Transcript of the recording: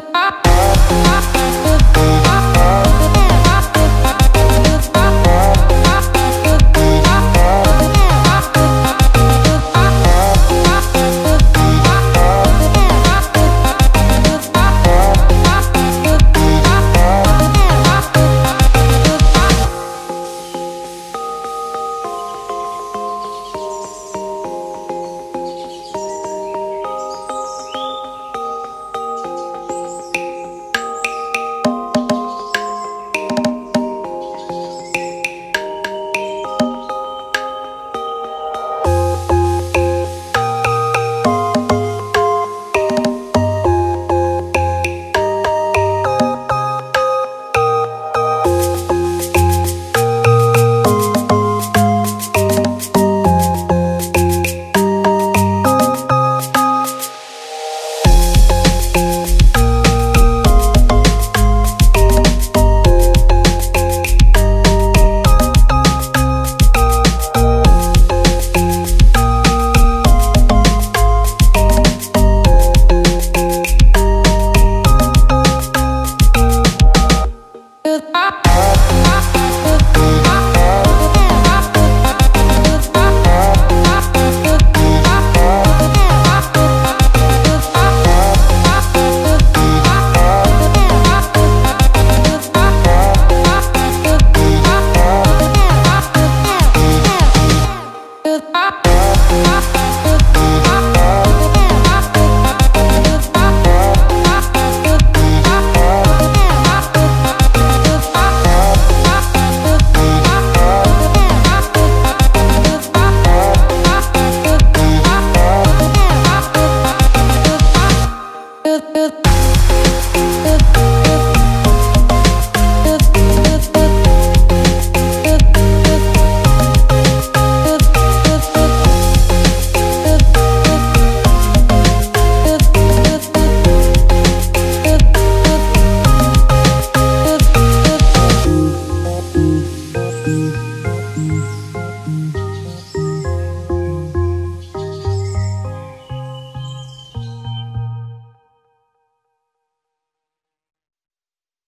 the Bye.